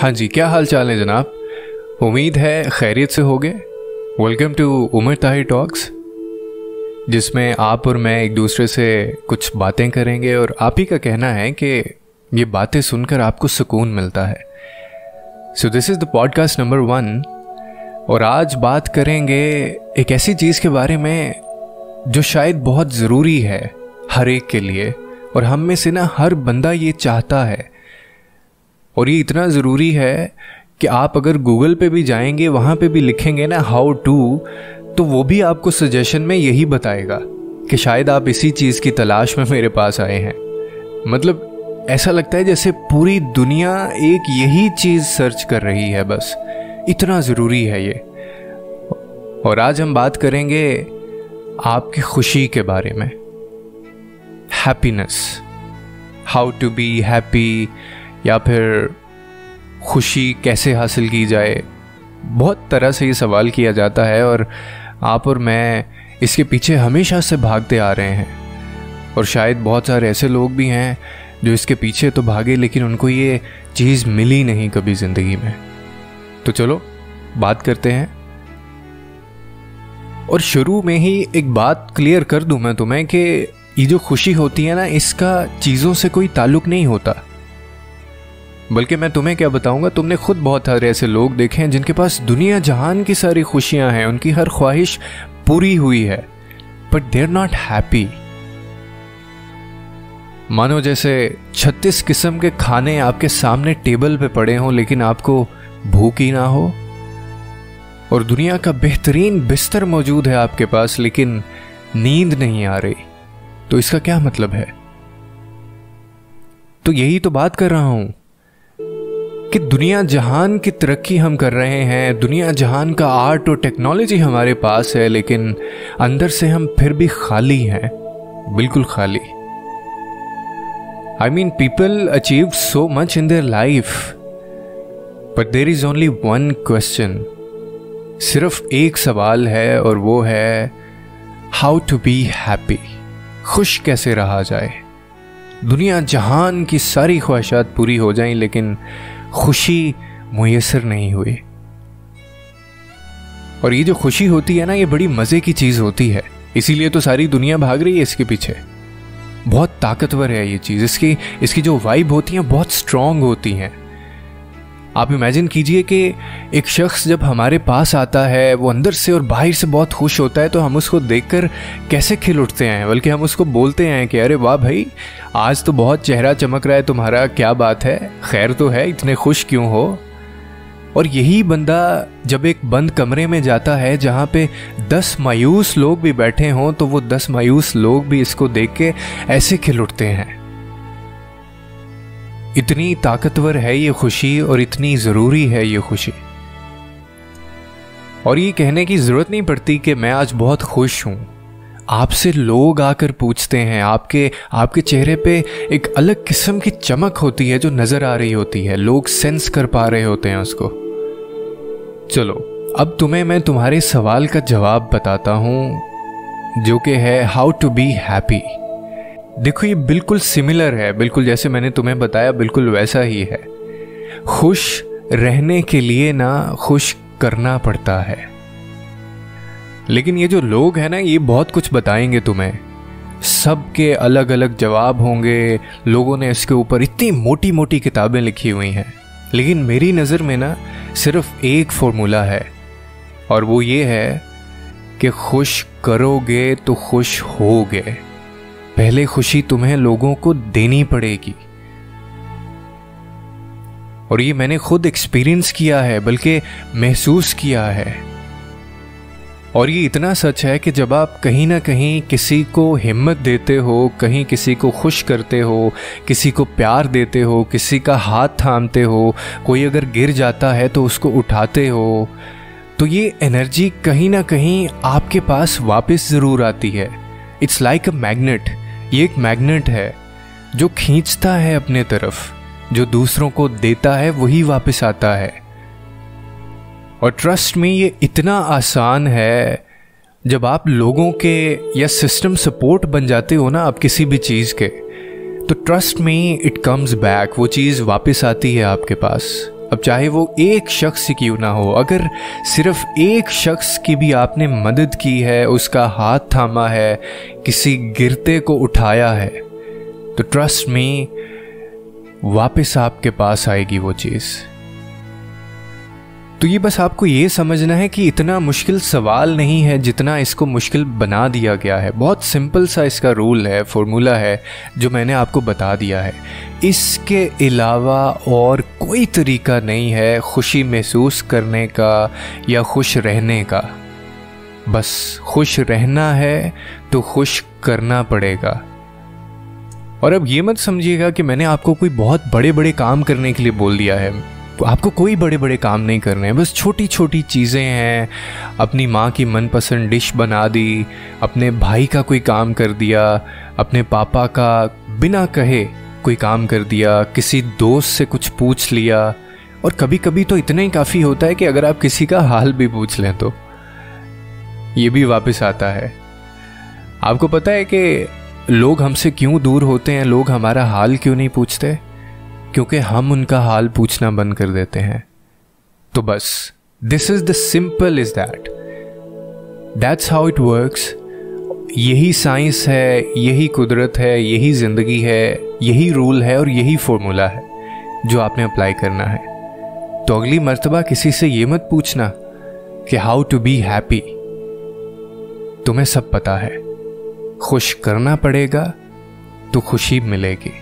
हाँ जी, क्या हाल चाल है जनाब? उम्मीद है खैरियत से होगे। Welcome to Umar Tahir talks जिसमें आप और मैं एक दूसरे से कुछ बातें करेंगे और आप ही का कहना है कि ये बातें सुनकर आपको सुकून मिलता है। So this is the podcast number one और आज बात करेंगे एक ऐसी चीज़ के बारे में जो शायद बहुत ज़रूरी है हर एक के लिए, और हम में से ना हर बंदा ये चाहता है और ये इतना ज़रूरी है कि आप अगर गूगल पे भी जाएँगे, वहाँ पे भी लिखेंगे ना हाउ टू तो वो भी आपको सजेशन में यही बताएगा कि शायद आप इसी चीज़ की तलाश में मेरे पास आए हैं। मतलब ऐसा लगता है जैसे पूरी दुनिया एक यही चीज़ सर्च कर रही है बस। इतना ज़रूरी है ये। और आज हम बात करेंगे आपकी खुशी के बारे में। Happiness how to be happy या फिर खुशी कैसे हासिल की जाए? बहुत तरह से ये सवाल किया जाता है और आप और मैं इसके पीछे हमेशा से भागते आ रहे हैं। और शायद बहुत सारे ऐसे लोग भी हैं जो इसके पीछे तो भागे लेकिन उनको ये चीज़ मिली नहीं कभी ज़िंदगी में। तो चलो, बात करते हैं। और शुरू में ही एक बात क्लियर कर दूँ मैं तुम्हें कि ये जो खुशी होती है ना, इसका चीज़ों से कोई ताल्लुक नहीं होता। बल्कि मैं तुम्हें क्या बताऊँगा, तुमने खुद बहुत सारे ऐसे लोग देखे हैं जिनके पास दुनिया जहान की सारी खुशियाँ हैं, उनकी हर ख्वाहिश पूरी हुई है but they are not happy मानो जैसे छत्तीस किस्म के खाने आपके सामने टेबल पे पड़े हों, लेकिन आपको भूख ही ना हो। और दुनिया का बेहतरीन बिस्तर मौजूद है आपके पास, लेकिन नींद नहीं आ रही। तो इसका क्या मतलब है? तो यही तो बात कर रहा हूँ। कि दुनिया जहान की तरक्की हम कर रहे हैं, दुनिया जहान का आर्ट और टेक्नोलॉजी हमारे पास है, लेकिन अंदर से हम फिर भी खाली हैं, बिल्कुल खाली। I mean people achieve so much in their life but there is only one question सिर्फ़ एक सवाल है, और वो है हाउ टू बी हैप्पी खुश कैसे रहा जाए? दुनिया जहान की सारी ख्वाहिशात पूरी हो जाएँ, लेकिन खुशी मुयसर नहीं हुई। और ये जो खुशी होती है ना, ये बड़ी मज़े की चीज़ होती है। इसीलिए तो सारी दुनिया भाग रही है इसके पीछे। बहुत ताकतवर है ये चीज़। इसकी इसकी जो वाइब होती है, बहुत स्ट्रांग होती हैं। आप इमेजिन कीजिए कि एक शख्स जब हमारे पास आता है, वो अंदर से और बाहर से बहुत खुश होता है तो हम उसको देखकर कैसे खिल उठते हैं? बल्कि हम उसको बोलते हैं कि, अरे वाह भाई, आज तो बहुत चेहरा चमक रहा है, तुम्हारा क्या बात है? खैर तो है, इतने खुश क्यों हो? और यही बंदा जब एक बंद कमरे में जाता है, जहाँ पे दस मायूस लोग भी बैठे हों तो वो दस मायूस लोग भी इसको देख के ऐसे खिल उठते हैं। इतनी ताकतवर है ये खुशी और इतनी ज़रूरी है ये खुशी। और ये कहने की ज़रूरत नहीं पड़ती कि मैं आज बहुत खुश हूँ। आपसे लोग आकर पूछते हैं, आपके आपके चेहरे पे एक अलग किस्म की चमक होती है जो नज़र आ रही होती है। लोग सेंस कर पा रहे होते हैं उसको। चलो, अब तुम्हें मैं तुम्हारे सवाल का जवाब बताता हूँ, जो कि है हाउ टू बी हैप्पी देखो, ये बिल्कुल सिमिलर है। बिल्कुल जैसे मैंने तुम्हें बताया, बिल्कुल वैसा ही है। खुश रहने के लिए ना खुश करना पड़ता है। लेकिन ये जो लोग हैं ना, ये बहुत कुछ बताएँगे तुम्हें। सबके अलग अलग जवाब होंगे। लोगों ने इसके ऊपर इतनी मोटी मोटी किताबें लिखी हुई हैं। लेकिन मेरी नज़र में ना, सिर्फ़ एक फॉर्मूला है। और वो ये है कि खुश करोगे तो खुश होगे। पहले खुशी तुम्हें लोगों को देनी पड़ेगी। और ये मैंने खुद एक्सपीरियंस किया है, बल्कि महसूस किया है। और ये इतना सच है कि जब आप कहीं ना कहीं किसी को हिम्मत देते हो, कहीं किसी को खुश करते हो, किसी को प्यार देते हो, किसी का हाथ थामते हो, कोई अगर गिर जाता है तो उसको उठाते हो तो ये एनर्जी कहीं ना कहीं आपके पास वापस ज़रूर आती है। इट्स लाइक अ मैग्नेट ये एक मैग्नेट है, जो खींचता है अपने तरफ़, जो दूसरों को देता है, वही वापस आता है। और ट्रस्ट में ये इतना आसान है, जब आप लोगों के या सिस्टम सपोर्ट बन जाते हो ना आप किसी भी चीज़ के तो ट्रस्ट में इट कम्स बैक वो चीज़ वापस आती है आपके पास। अब चाहे वो एक शख्स क्यों ना हो, अगर सिर्फ़ एक शख्स की भी आपने मदद की है, उसका हाथ थामा है, किसी गिरते को उठाया है तो ट्रस्ट मी वापस आपके पास आएगी वो चीज़। तो ये बस आपको ये समझना है कि इतना मुश्किल सवाल नहीं है जितना इसको मुश्किल बना दिया गया है। बहुत सिंपल सा इसका रूल है, फॉर्मूला है, जो मैंने आपको बता दिया है। इसके अलावा और कोई तरीका नहीं है खुशी महसूस करने का या खुश रहने का। बस खुश रहना है तो खुश करना पड़ेगा। और अब ये मत समझिएगा कि मैंने आपको कोई बहुत बड़े बड़े काम करने के लिए बोल दिया है। आपको कोई बड़े बड़े काम नहीं करने हैं, बस छोटी छोटी चीज़ें हैं। अपनी माँ की मनपसंद डिश बना दी, अपने भाई का कोई काम कर दिया, अपने पापा का बिना कहे कोई काम कर दिया, किसी दोस्त से कुछ पूछ लिया। और कभी कभी तो इतना ही काफ़ी होता है कि अगर आप किसी का हाल भी पूछ लें तो ये भी वापस आता है। आपको पता है कि लोग हमसे क्यों दूर होते हैं, लोग हमारा हाल क्यों नहीं पूछते? क्योंकि हम उनका हाल पूछना बंद कर देते हैं। तो बस this is the simple is that that's how it works यही साइंस है, यही कुदरत है, यही ज़िंदगी है, यही रूल है और यही फॉर्मूला है, जो आपने अप्लाई करना है। तो अगली मर्तबा किसी से ये मत पूछना कि हाउ टू बी हैप्पी तुम्हें सब पता है। खुश करना पड़ेगा तो खुशी मिलेगी।